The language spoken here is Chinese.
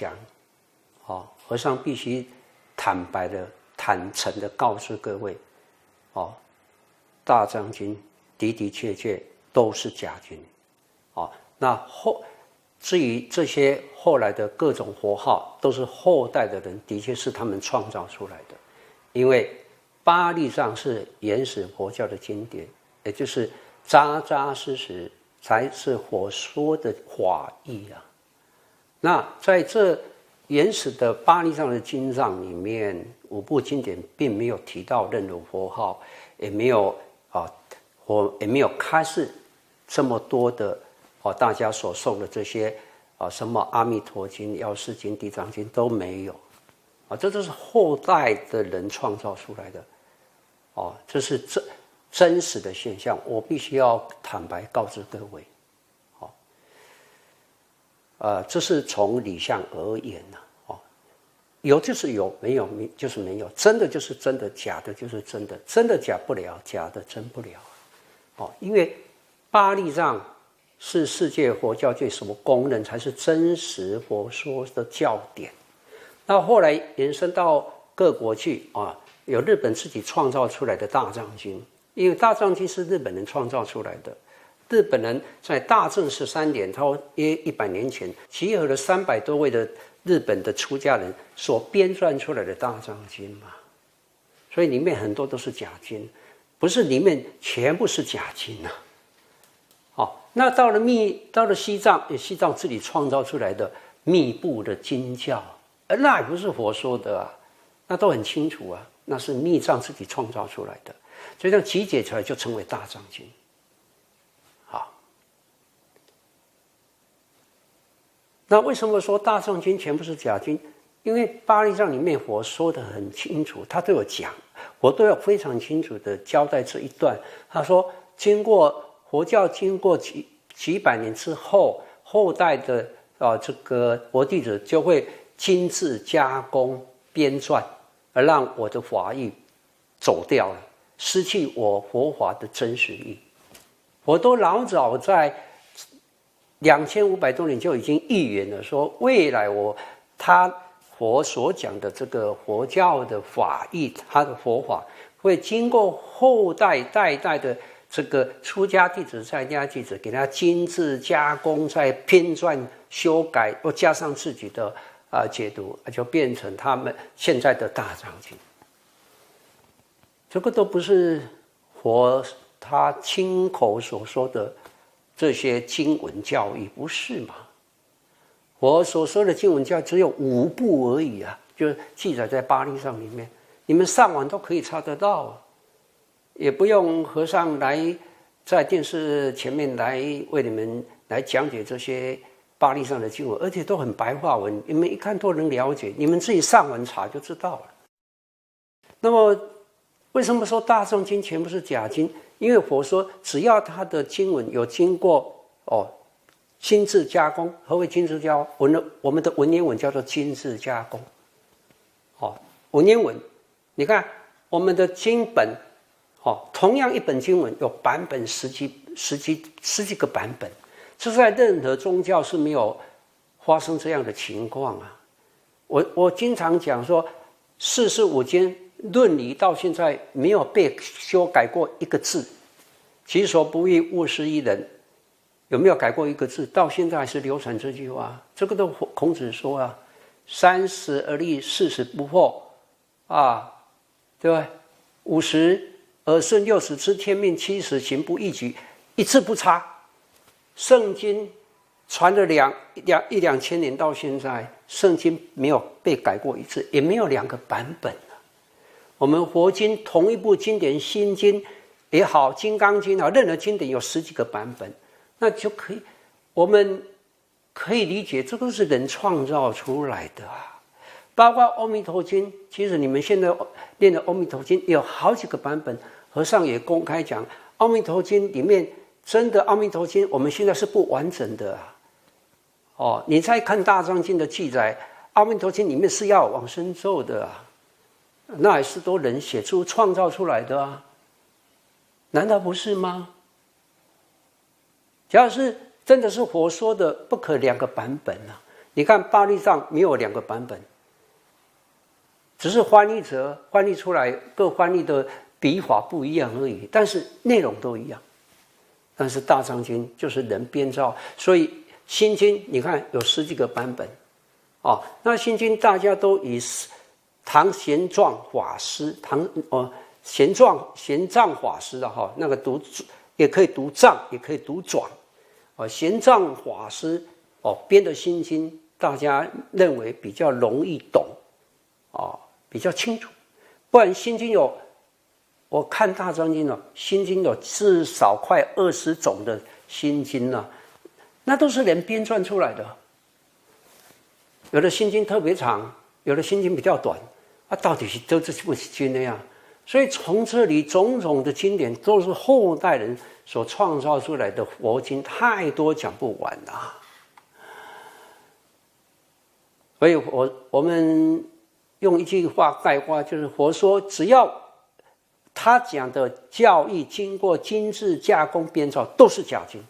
讲，哦，和尚必须坦白的、坦诚的告诉各位，哦，大将军的的确确都是假军，哦，那后至于这些后来的各种佛号，都是后代的人的确是他们创造出来的，因为巴利藏是原始佛教的经典，也就是扎扎实实才是佛说的法义啊。那在这原始的巴利藏的经藏里面，五部经典并没有提到任何佛号，也没有啊，我也没有开示这么多的啊，大家所诵的这些啊，什么阿弥陀经、药师经、地藏经都没有啊，这都是后代的人创造出来的哦，这是真真实的现象，我必须要坦白告知各位。呃，这是从理上而言呢，哦，有就是有，没有没就是没有，真的就是真的，假的就是真的，真的假不了，假的真不了，哦，因为巴利藏是世界佛教界什么功能才是真实佛说的教典，那后来延伸到各国去啊，有日本自己创造出来的大藏经，因为大藏经是日本人创造出来的。日本人在大正十三年，他约一百年前，集合了三百多位的日本的出家人所编撰出来的大藏经嘛，所以里面很多都是假经，不是里面全部是假经呐。好，那到了密，到了西藏，西藏自己创造出来的密布的经教，那也不是佛说的啊，那都很清楚啊，那是密藏自己创造出来的，所以这样集结出来就称为大藏经。那为什么说大藏经全部是假经？因为巴利藏里面佛说的很清楚，他都有讲，我都要非常清楚的交代这一段。他说，经过佛教经过几几百年之后，后代的啊这个佛弟子就会精致加工编撰，而让我的法义走掉了，失去我佛法的真实意。我都老早在。两千五百多年就已经预言了，说未来我他佛所讲的这个佛教的法义，他的佛法会经过后代代代的这个出家弟子、在家弟子，给他精致加工、再编撰修改，又加上自己的啊解读，就变成他们现在的大藏经。这个都不是佛他亲口所说的。这些经文教育不是吗？我所说的经文教只有五部而已啊，就记载在巴利上里面，你们上网都可以查得到，啊也不用和尚来在电视前面来为你们来讲解这些巴利上的经文，而且都很白话文，你们一看都能了解，你们自己上网查就知道了。那么，为什么说大众经全部是假经？因为佛说，只要他的经文有经过哦精致加工，何为精致加工？文的我们的文言文叫做精致加工。哦，文言文，你看我们的经本，哦，同样一本经文有版本十几、十几、十几个版本，这在任何宗教是没有发生这样的情况啊。我我经常讲说，四书五经。论理到现在没有被修改过一个字，己所不欲，勿施于人，有没有改过一个字？到现在还是流传这句话。这个都孔子说啊：“三十而立，四十不惑，啊，对吧？五十而顺，六十知天命，七十行不义举，一字不差。”圣经传了两两一两千年到现在，圣经没有被改过一次，也没有两个版本。我们佛经同一部经典，《心经》也好，《金刚经》啊，任何经典有十几个版本，那就可以，我们可以理解，这都是人创造出来的啊。包括《阿弥陀经》，其实你们现在念的《阿弥陀经》有好几个版本，和尚也公开讲，《阿弥陀经》里面真的《阿弥陀经》，我们现在是不完整的啊。哦，你再看《大藏经》的记载，《阿弥陀经》里面是要往生咒的啊。那也是都人写出、创造出来的啊，难道不是吗？假如是真的是佛说的，不可两个版本啊！你看巴利藏没有两个版本，只是翻译者翻译出来各翻译的笔法不一样而已，但是内容都一样。但是大藏经就是人编造，所以心经你看有十几个版本，哦，那心经大家都以唐玄奘法师唐哦玄奘玄奘法师的哈那个读也可以读藏，也可以读转，哦玄奘法师哦编的心经，大家认为比较容易懂，哦比较清楚，不然心经有。我看大藏。经了，心经有至少快二十种的心经了，那都是人编撰出来的。有的心经特别长，有的心经比较短，啊，到底是都是不是经的呀？所以从这里种种的经典都是后代人所创造出来的佛经，太多讲不完了。所以我我们用一句话概括，就是佛说只要。他讲的教义经过精致加工编造，都是假经。